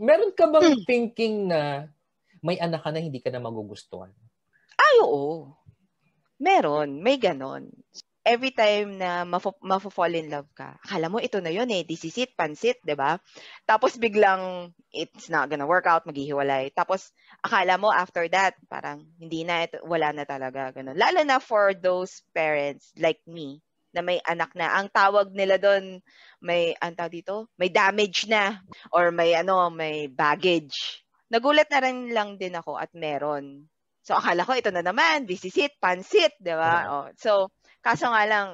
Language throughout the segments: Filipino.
Meron ka bang hmm. thinking na may anak ka na hindi ka na magugustuhan? Ay, oo. Meron. May ganon. Every time na mafo- fall in love ka, akala mo ito na yun eh, this is it, pansit, ba? Tapos biglang, it's not gonna work out, maghihiwalay. Tapos, akala mo after that, parang hindi na, ito, wala na talaga, ganun. Lalo na for those parents like me, na may anak na. Ang tawag nila doon, may, ang tawag dito, may damage na or may ano, may baggage. Nagulat na rin lang din ako at meron. So akala ko ito na naman, this is it, pansit, di ba? Yeah. Oh, so kaso nga lang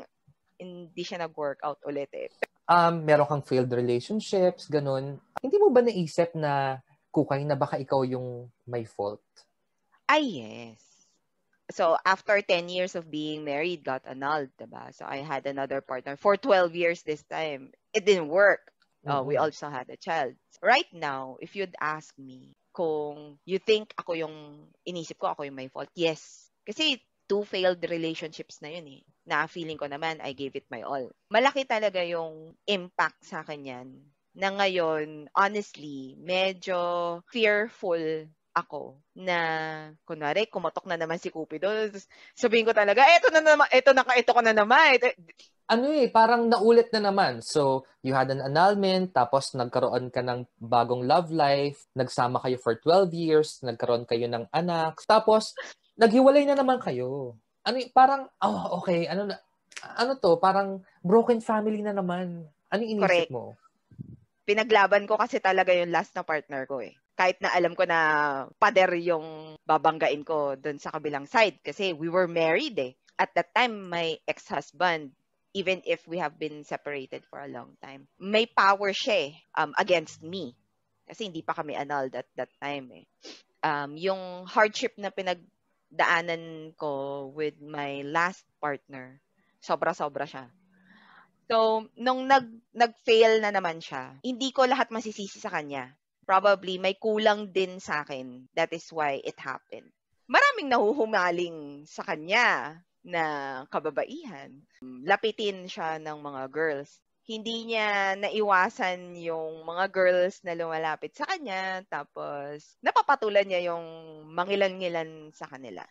hindi siya nag-workout ulit eh. Um, meron kang failed relationships, ganun. Hindi mo ba naisip na kukay na baka ikaw yung may fault? Ay, yes so after 10 years of being married got annulled diba? So i had another partner for 12 years this time. It didn't work. Mm-hmm. uh, we also had a child. Right now if you'd ask me kung you think ako yung inisip ko ako yung may fault yes. Kasi two failed relationships na yun eh. Na feeling ko naman I gave it my all. Malaki talaga yung impact sa akin yan. Na ngayon honestly medyo fearful ako na kunwari kumotok na naman si Cupido sabihin ko talaga eto na naman eto na ito ko na naman. Ito. ano eh parang naulit na naman. So you had an annulment tapos nagkaroon ka ng bagong love life nagsama kayo for 12 years nagkaroon kayo ng anak tapos naghiwalay na naman kayo. Ano parang oh okay ano na ano to parang broken family na naman. Ano inisip Correct. mo? Pinaglaban ko kasi talaga yung last na partner ko eh kahit na alam ko na pader yung babanggain ko doon sa kabilang side kasi we were married eh. At that time, my ex-husband, even if we have been separated for a long time, may power siya eh, um, against me. Kasi hindi pa kami annulled at that time eh. Um, yung hardship na pinagdaanan ko with my last partner, sobra-sobra siya. So, nung nag, nag-fail na naman siya, hindi ko lahat masisisi sa kanya probably may kulang din sa akin. That is why it happened. Maraming nahuhumaling sa kanya na kababaihan. Lapitin siya ng mga girls. Hindi niya naiwasan yung mga girls na lumalapit sa kanya tapos napapatulan niya yung mangilan-ngilan sa kanila.